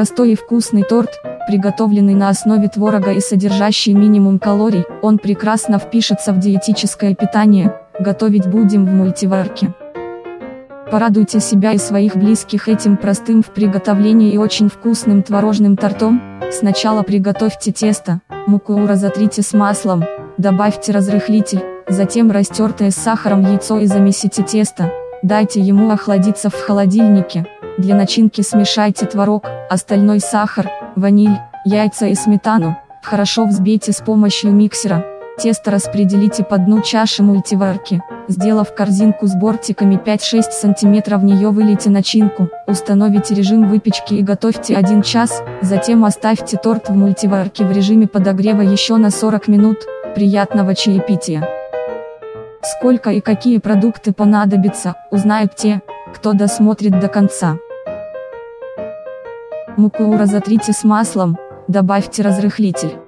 Простой и вкусный торт, приготовленный на основе творога и содержащий минимум калорий, он прекрасно впишется в диетическое питание, готовить будем в мультиварке. Порадуйте себя и своих близких этим простым в приготовлении и очень вкусным творожным тортом. Сначала приготовьте тесто, муку разотрите с маслом, добавьте разрыхлитель, затем растертое с сахаром яйцо и замесите тесто, дайте ему охладиться в холодильнике. Для начинки смешайте творог, остальной сахар, ваниль, яйца и сметану, хорошо взбейте с помощью миксера. Тесто распределите по дну чаши мультиварки, сделав корзинку с бортиками 5-6 см в нее вылейте начинку, установите режим выпечки и готовьте 1 час, затем оставьте торт в мультиварке в режиме подогрева еще на 40 минут, приятного чаепития. Сколько и какие продукты понадобятся, узнают те, кто досмотрит до конца. Муку разотрите с маслом, добавьте разрыхлитель.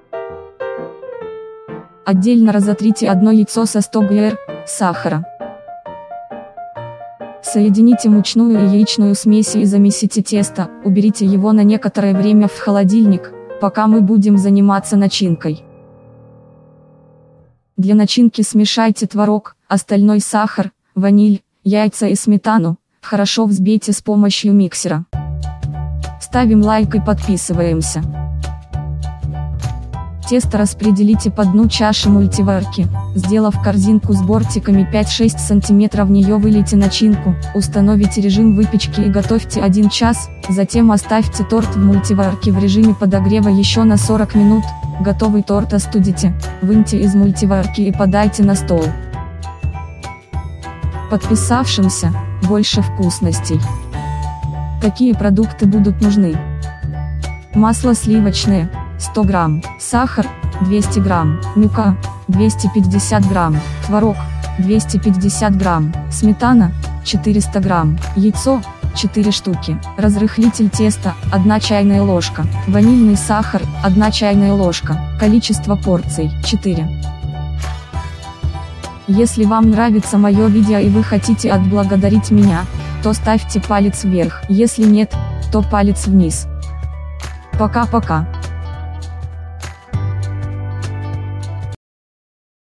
Отдельно разотрите одно яйцо со 100 гр сахара. Соедините мучную и яичную смеси и замесите тесто, уберите его на некоторое время в холодильник, пока мы будем заниматься начинкой. Для начинки смешайте творог, остальной сахар, ваниль, яйца и сметану, хорошо взбейте с помощью миксера. Ставим лайк и подписываемся. Тесто распределите по дну чаши мультиварки, сделав корзинку с бортиками 5-6 см в нее вылейте начинку, установите режим выпечки и готовьте 1 час, затем оставьте торт в мультиварке в режиме подогрева еще на 40 минут, готовый торт остудите, выньте из мультиварки и подайте на стол. Подписавшимся, больше вкусностей. Какие продукты будут нужны? Масло сливочное, 100 грамм, сахар, 200 грамм, мука, 250 грамм, творог, 250 грамм, сметана, 400 грамм, яйцо, 4 штуки, разрыхлитель теста, 1 чайная ложка, ванильный сахар, 1 чайная ложка, количество порций, 4. Если вам нравится мое видео и вы хотите отблагодарить меня, то ставьте палец вверх, если нет, то палец вниз. Пока-пока.